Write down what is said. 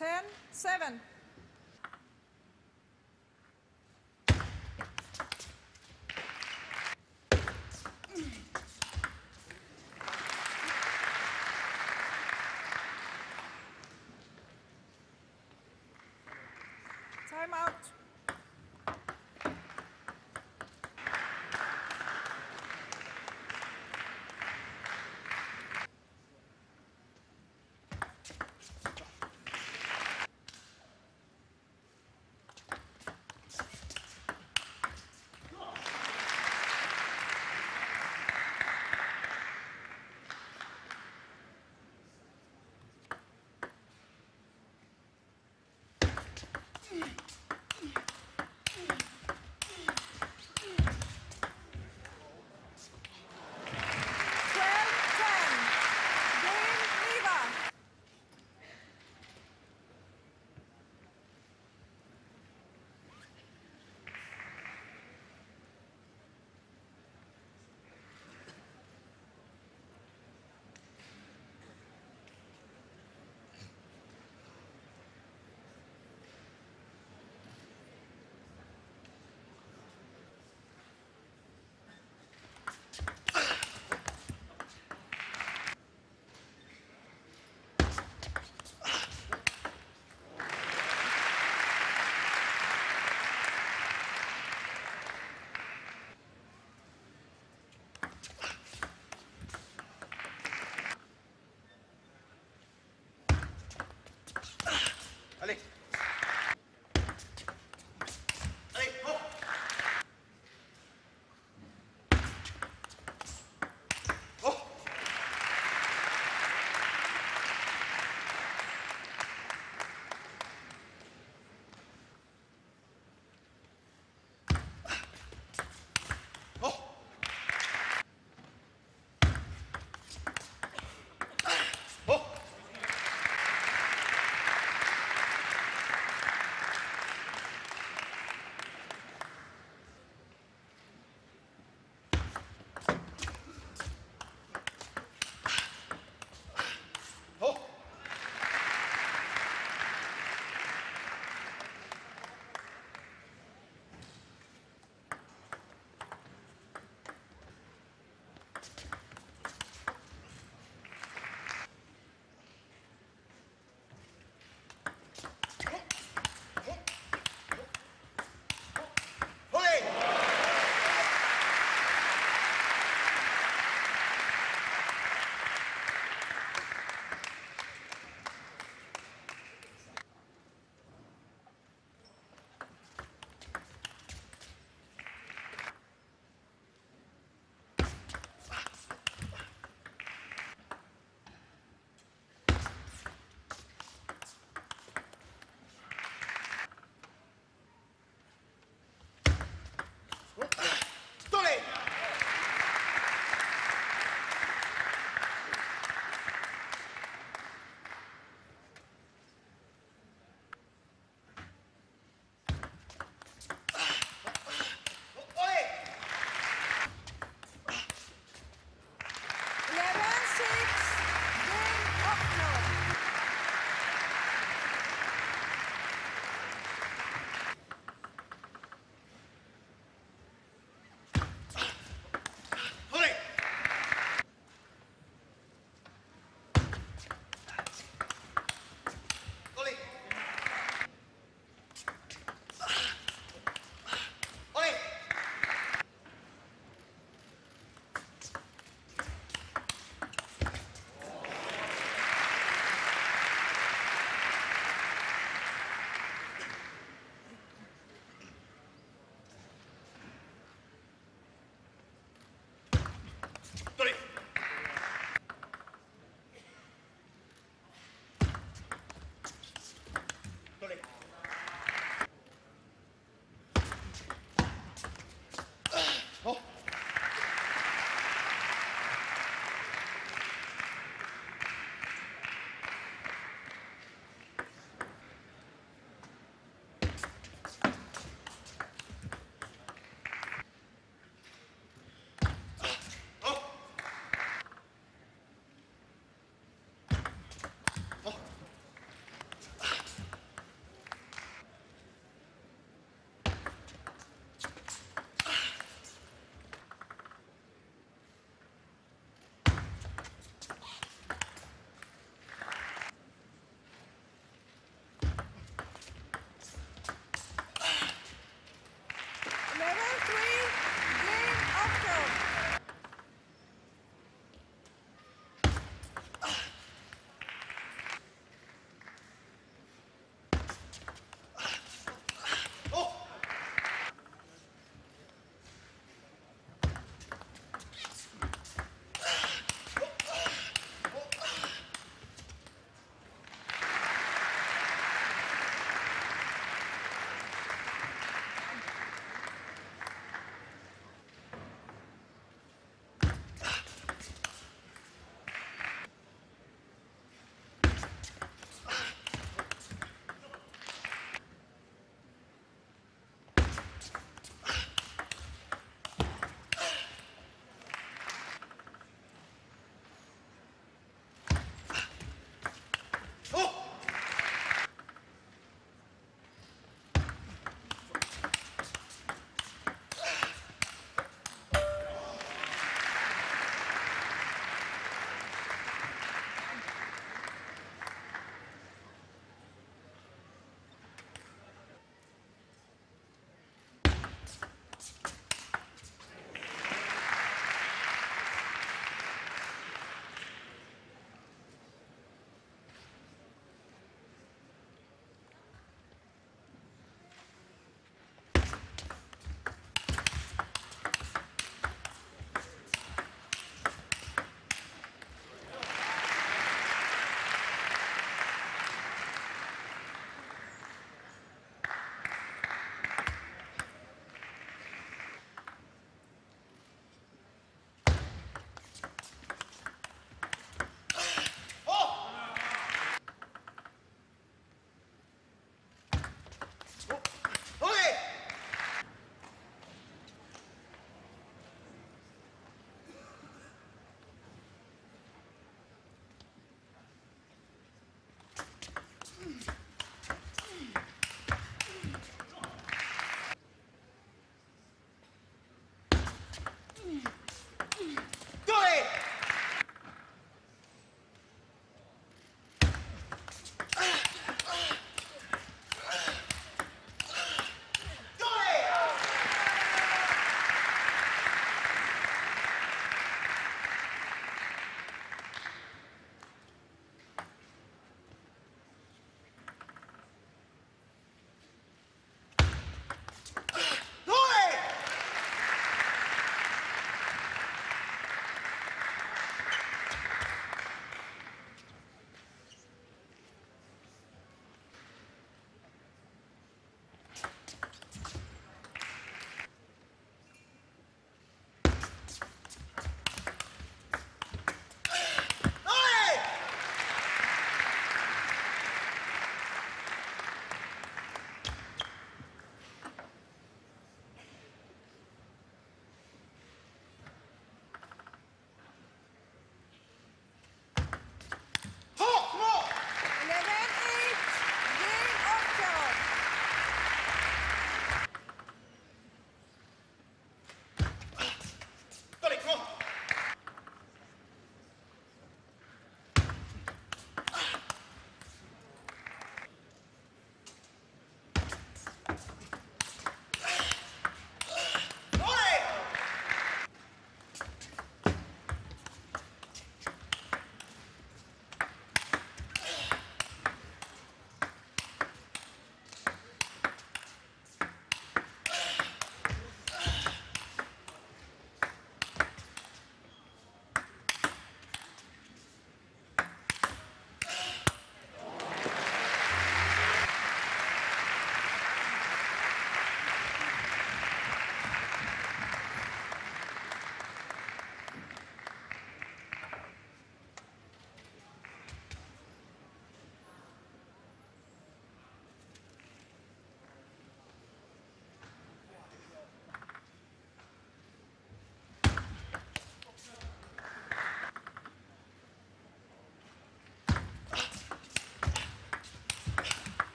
10, 7.